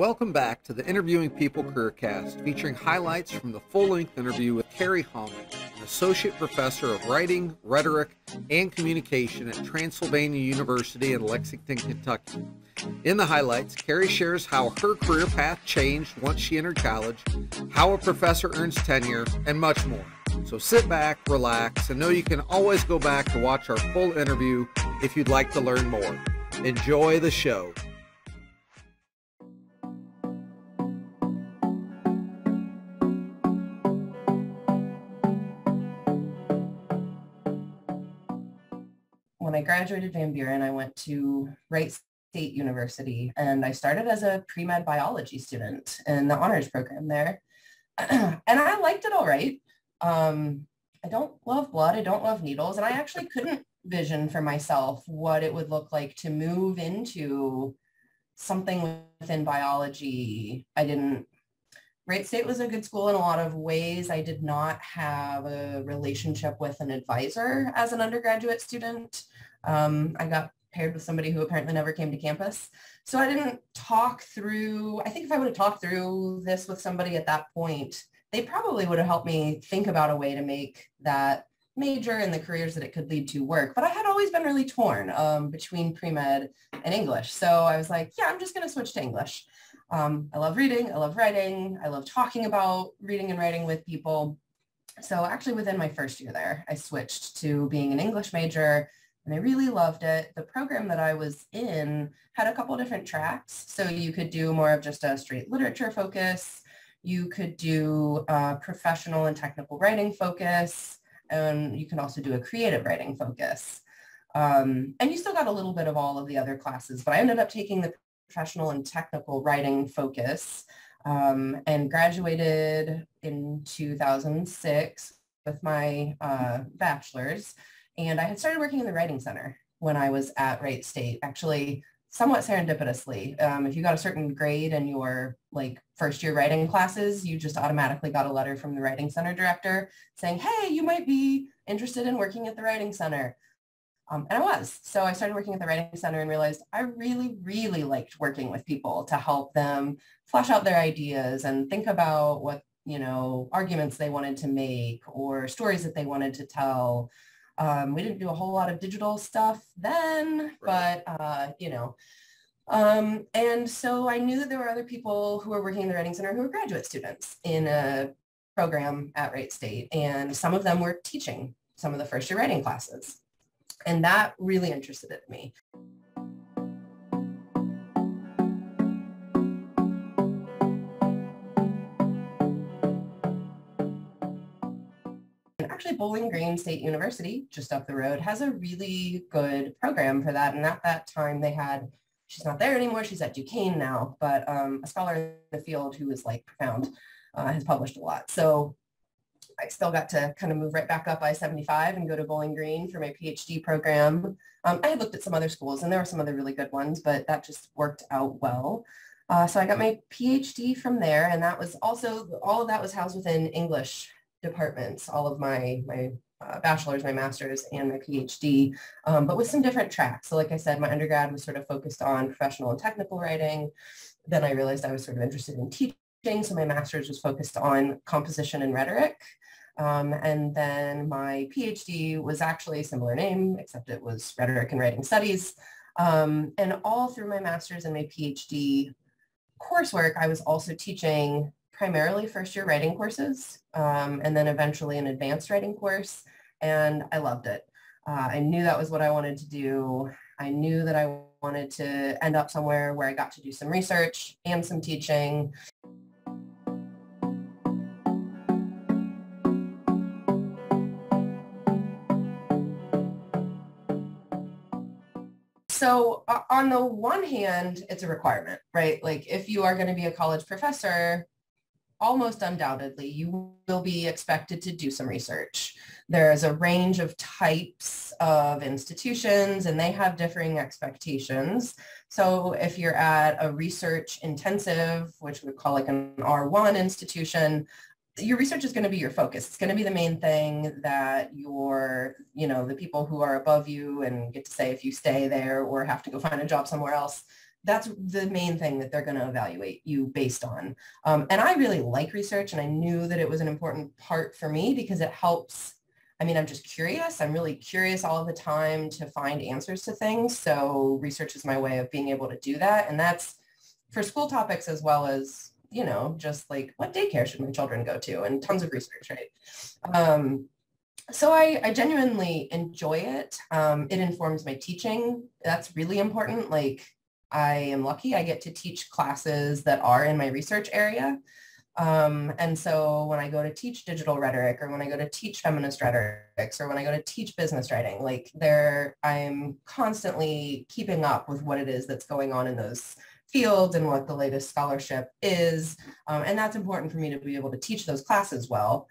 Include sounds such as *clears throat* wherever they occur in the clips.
Welcome back to the Interviewing People CareerCast, featuring highlights from the full-length interview with Kerri Hauman, an associate professor of writing, rhetoric, and communication at Transylvania University in Lexington, Kentucky. In the highlights, Kerri shares how her career path changed once she entered college, how a professor earns tenure, and much more. So sit back, relax, and know you can always go back to watch our full interview if you'd like to learn more. Enjoy the show. When I graduated Van Buren, I went to Wright State University and I started as a pre-med biology student in the honors program there. *clears throat* and I liked it all right. Um, I don't love blood. I don't love needles. And I actually couldn't vision for myself what it would look like to move into something within biology. I didn't, Wright State was a good school in a lot of ways. I did not have a relationship with an advisor as an undergraduate student. Um, I got paired with somebody who apparently never came to campus. So I didn't talk through, I think if I would have talked through this with somebody at that point, they probably would have helped me think about a way to make that major and the careers that it could lead to work. But I had always been really torn um, between pre-med and English. So I was like, yeah, I'm just going to switch to English. Um, I love reading. I love writing. I love talking about reading and writing with people. So actually within my first year there, I switched to being an English major and I really loved it. The program that I was in had a couple different tracks. So you could do more of just a straight literature focus. You could do a professional and technical writing focus and you can also do a creative writing focus. Um, and you still got a little bit of all of the other classes, but I ended up taking the professional and technical writing focus um, and graduated in 2006 with my uh, bachelor's. And I had started working in the Writing Center when I was at Wright State. Actually, somewhat serendipitously. Um, if you got a certain grade in your like first year writing classes, you just automatically got a letter from the writing center director saying, hey, you might be interested in working at the writing center. Um, and I was. So I started working at the writing center and realized I really, really liked working with people to help them flesh out their ideas and think about what, you know, arguments they wanted to make or stories that they wanted to tell um, we didn't do a whole lot of digital stuff then, right. but, uh, you know, um, and so I knew that there were other people who were working in the Writing Center who were graduate students in a program at Wright State. And some of them were teaching some of the first year writing classes. And that really interested me. Actually Bowling Green State University, just up the road, has a really good program for that. And at that time they had, she's not there anymore, she's at Duquesne now, but um, a scholar in the field who is like profound uh, has published a lot. So I still got to kind of move right back up I-75 and go to Bowling Green for my PhD program. Um, I had looked at some other schools and there were some other really good ones, but that just worked out well. Uh, so I got my PhD from there and that was also, all of that was housed within English departments, all of my, my uh, bachelor's, my master's, and my PhD, um, but with some different tracks. So like I said, my undergrad was sort of focused on professional and technical writing. Then I realized I was sort of interested in teaching. So my master's was focused on composition and rhetoric. Um, and then my PhD was actually a similar name, except it was rhetoric and writing studies. Um, and all through my master's and my PhD coursework, I was also teaching primarily first year writing courses um, and then eventually an advanced writing course. And I loved it. Uh, I knew that was what I wanted to do. I knew that I wanted to end up somewhere where I got to do some research and some teaching. So on the one hand, it's a requirement, right? Like if you are going to be a college professor, almost undoubtedly you will be expected to do some research. There's a range of types of institutions and they have differing expectations. So if you're at a research intensive, which we call like an R1 institution, your research is going to be your focus. It's going to be the main thing that your, you know, the people who are above you and get to say if you stay there or have to go find a job somewhere else, that's the main thing that they're going to evaluate you based on. Um, and I really like research and I knew that it was an important part for me because it helps. I mean, I'm just curious. I'm really curious all the time to find answers to things. So research is my way of being able to do that. And that's for school topics as well as, you know, just like what daycare should my children go to and tons of research, right? Um, so I, I, genuinely enjoy it. Um, it informs my teaching. That's really important. Like I am lucky I get to teach classes that are in my research area. Um, and so when I go to teach digital rhetoric or when I go to teach feminist rhetorics or when I go to teach business writing, like there, I'm constantly keeping up with what it is that's going on in those fields and what the latest scholarship is. Um, and that's important for me to be able to teach those classes well.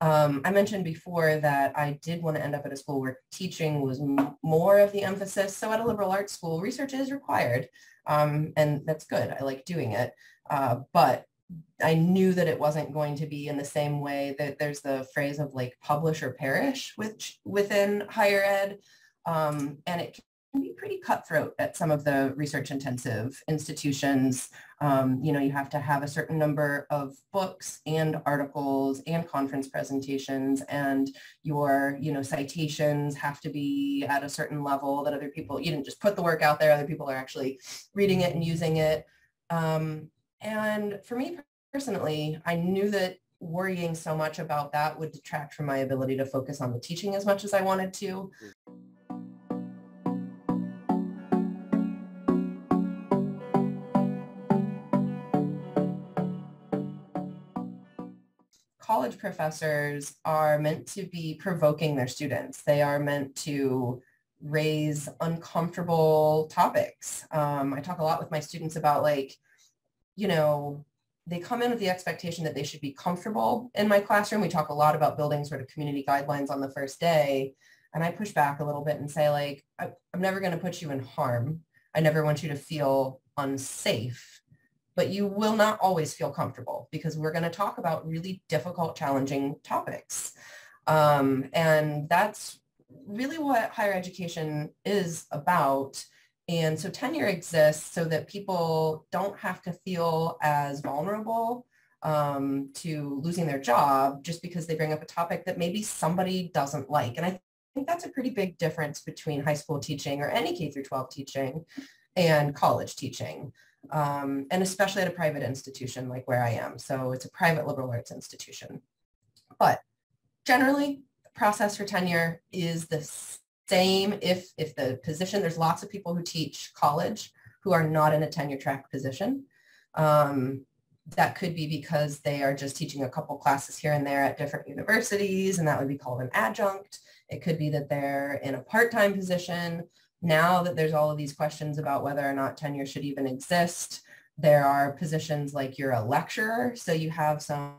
Um, I mentioned before that I did want to end up at a school where teaching was more of the emphasis. So at a liberal arts school, research is required, um, and that's good. I like doing it. Uh, but I knew that it wasn't going to be in the same way that there's the phrase of like publish or perish which within higher ed. Um, and it can be pretty cutthroat at some of the research intensive institutions. Um, you know, you have to have a certain number of books and articles and conference presentations and your, you know, citations have to be at a certain level that other people, you didn't just put the work out there, other people are actually reading it and using it. Um, and for me personally, I knew that worrying so much about that would detract from my ability to focus on the teaching as much as I wanted to. College professors are meant to be provoking their students. They are meant to raise uncomfortable topics. Um, I talk a lot with my students about like, you know, they come in with the expectation that they should be comfortable in my classroom. We talk a lot about building sort of community guidelines on the first day. And I push back a little bit and say like, I, I'm never going to put you in harm. I never want you to feel unsafe but you will not always feel comfortable because we're going to talk about really difficult, challenging topics. Um, and that's really what higher education is about. And so tenure exists so that people don't have to feel as vulnerable um, to losing their job just because they bring up a topic that maybe somebody doesn't like. And I think that's a pretty big difference between high school teaching or any K through 12 teaching and college teaching um, and especially at a private institution like where I am. So it's a private liberal arts institution. But generally, the process for tenure is the same if, if the position, there's lots of people who teach college who are not in a tenure track position. Um, that could be because they are just teaching a couple classes here and there at different universities, and that would be called an adjunct. It could be that they're in a part-time position now that there's all of these questions about whether or not tenure should even exist, there are positions like you're a lecturer, so you have some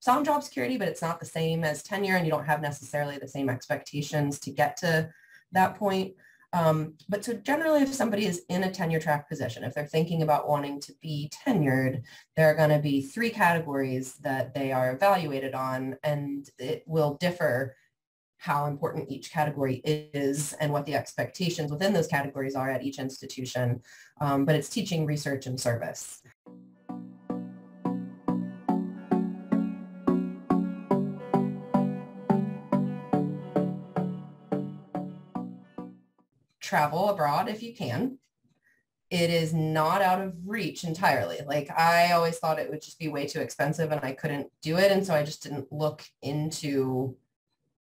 some job security, but it's not the same as tenure, and you don't have necessarily the same expectations to get to that point. Um, but so generally, if somebody is in a tenure track position, if they're thinking about wanting to be tenured, there are going to be three categories that they are evaluated on, and it will differ how important each category is and what the expectations within those categories are at each institution. Um, but it's teaching, research, and service. Travel abroad if you can. It is not out of reach entirely. Like I always thought it would just be way too expensive and I couldn't do it. And so I just didn't look into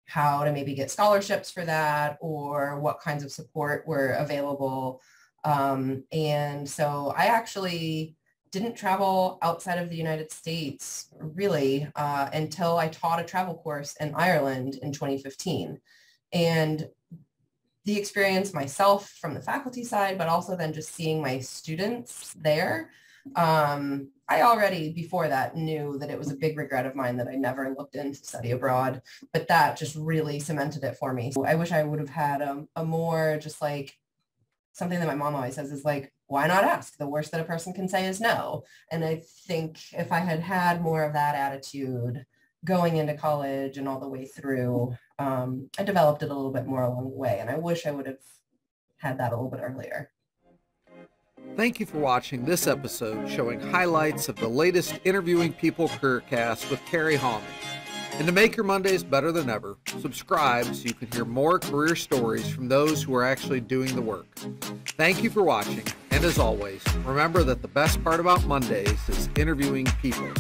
how to maybe get scholarships for that or what kinds of support were available. Um, and so I actually didn't travel outside of the United States really uh, until I taught a travel course in Ireland in 2015. And the experience myself from the faculty side, but also then just seeing my students there um, I already before that knew that it was a big regret of mine that I never looked into study abroad, but that just really cemented it for me. So I wish I would have had a, a more just like something that my mom always says is like, why not ask? The worst that a person can say is no. And I think if I had had more of that attitude going into college and all the way through, um, I developed it a little bit more along the way. And I wish I would have had that a little bit earlier. Thank you for watching this episode showing highlights of the latest Interviewing People CareerCast with Kerri Hauman. And to make your Mondays better than ever, subscribe so you can hear more career stories from those who are actually doing the work. Thank you for watching, and as always, remember that the best part about Mondays is interviewing people.